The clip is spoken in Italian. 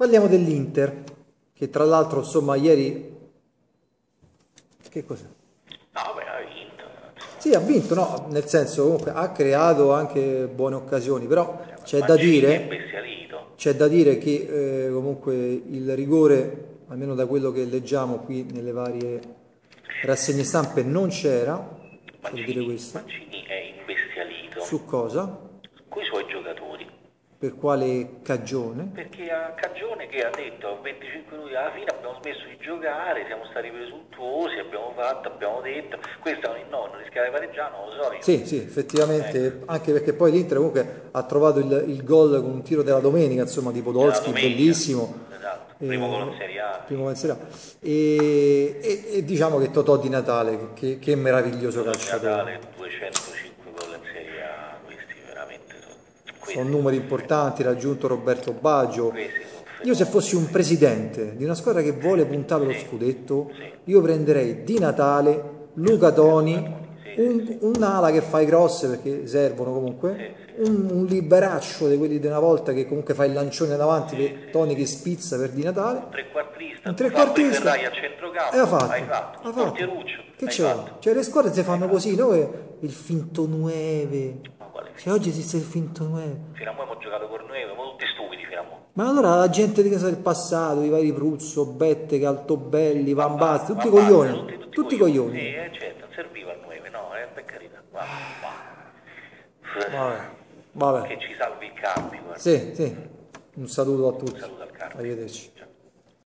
Parliamo dell'Inter, che tra l'altro, insomma, ieri... Che cos'è? No, beh, ha vinto. Sì, ha vinto, no, nel senso comunque ha creato anche buone occasioni, però c'è da Mancini dire, c'è da dire che eh, comunque il rigore, almeno da quello che leggiamo qui nelle varie rassegne stampe, non c'era, per dire Mancini, questo. Mancini è imbestialito Su cosa? con i suoi giocatori. Per quale cagione? Perché ha Cagione che ha detto a 25 minuti alla fine abbiamo smesso di giocare, siamo stati presuntuosi, abbiamo fatto, abbiamo detto, questo no, non rischiare di pareggiare, non lo so. io. Sì, sì, effettivamente, anche perché poi l'Inter comunque ha trovato il, il gol con un tiro della domenica, insomma, di Podolski, bellissimo. Esatto, primo Eh, gol in Serie A. primo gol in Serie A. E, e- e diciamo che Totò di Natale, che, che meraviglioso calciatore. Natale 205 gol in Serie A, questi veramente sono... Sono numeri importanti, raggiunto Roberto Baggio. Io se fossi un presidente di una squadra che vuole puntare lo scudetto, io prenderei Di Natale, Luca Toni, un, un'ala che fa i cross perché servono comunque, un, un liberaccio di quelli di una volta che comunque fa il lancione davanti per Toni che spizza per Di Natale. un trequartista, E ha fatto, hai fatto, ha fatto. Che c'è? Cioè le squadre si fanno così, noi il finto 9. Cioè oggi esiste il finto 9. Fino a mo' abbiamo giocato con noi, siamo tutti stupidi fino a mo'. Ma allora la gente di casa del passato, i vari Pruzzo, Bette, Altobelli, Van Basten, tutti coglioni, tutti, tutti tutti coglioni. Sì, eh, certo, non serviva il 9, no, eh, per carità. Va, va. Vabbè, vabbè. Che ci salvi il campi, guarda. Sì, sì, un saluto a tutti, Saluto al campo. arrivederci.